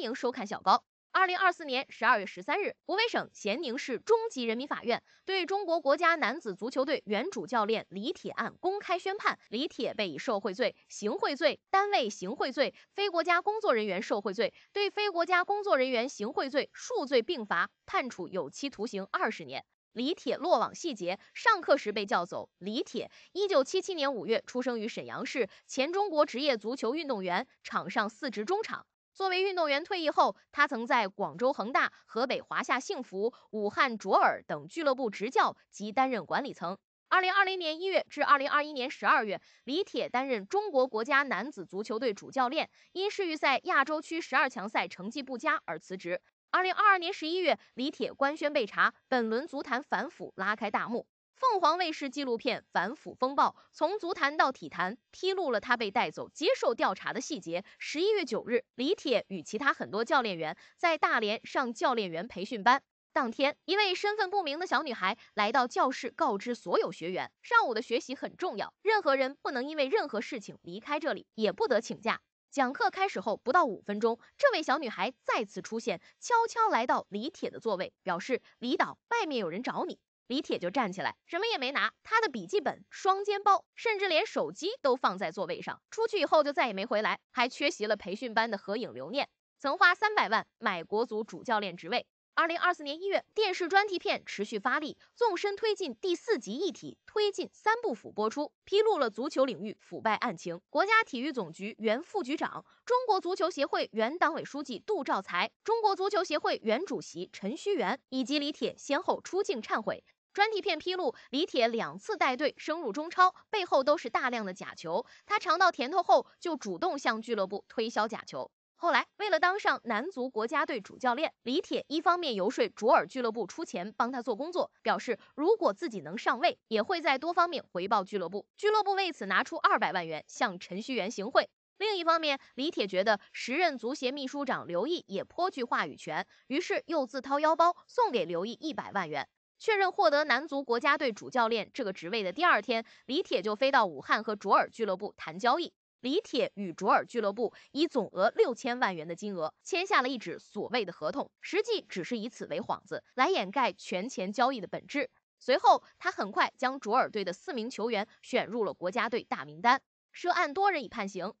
欢迎收看小高。二零二四年十二月十三日，湖北省咸宁市中级人民法院对中国国家男子足球队原主教练李铁案公开宣判，李铁被以受贿罪、行贿罪、单位行贿罪、非国家工作人员受贿罪，对非国家工作人员行贿罪数罪并罚，判处有期徒刑二十年。李铁落网细节：上课时被叫走。李铁，一九七七年五月出生于沈阳市，前中国职业足球运动员，场上司职中场。作为运动员退役后，他曾在广州恒大、河北华夏幸福、武汉卓尔等俱乐部执教及担任管理层。二零二零年一月至二零二一年十二月，李铁担任中国国家男子足球队主教练，因世预赛亚洲区十二强赛成绩不佳而辞职。二零二二年十一月，李铁官宣被查，本轮足坛反腐拉开大幕。凤凰卫视纪录片《反腐风暴》从足坛到体坛，披露了他被带走接受调查的细节。十一月九日，李铁与其他很多教练员在大连上教练员培训班。当天，一位身份不明的小女孩来到教室，告知所有学员，上午的学习很重要，任何人不能因为任何事情离开这里，也不得请假。讲课开始后不到五分钟，这位小女孩再次出现，悄悄来到李铁的座位，表示李导，外面有人找你。李铁就站起来，什么也没拿，他的笔记本、双肩包，甚至连手机都放在座位上。出去以后就再也没回来，还缺席了培训班的合影留念。曾花三百万买国足主教练职位。二零二四年一月，电视专题片持续发力，纵深推进第四集一体推进三部曲播出，披露了足球领域腐败案情。国家体育总局原副局长、中国足球协会原党委书记杜兆才、中国足球协会原主席陈戌源以及李铁先后出镜忏悔。专题片披露，李铁两次带队升入中超，背后都是大量的假球。他尝到甜头后，就主动向俱乐部推销假球。后来，为了当上男足国家队主教练，李铁一方面游说卓尔俱乐部出钱帮他做工作，表示如果自己能上位，也会在多方面回报俱乐部。俱乐部为此拿出二百万元向陈戌源行贿。另一方面，李铁觉得时任足协秘书长刘毅也颇具话语权，于是又自掏腰包送给刘毅一百万元。确认获得男足国家队主教练这个职位的第二天，李铁就飞到武汉和卓尔俱乐部谈交易。李铁与卓尔俱乐部以总额六千万元的金额签下了一纸所谓的合同，实际只是以此为幌子来掩盖权钱交易的本质。随后，他很快将卓尔队的四名球员选入了国家队大名单，涉案多人已判刑。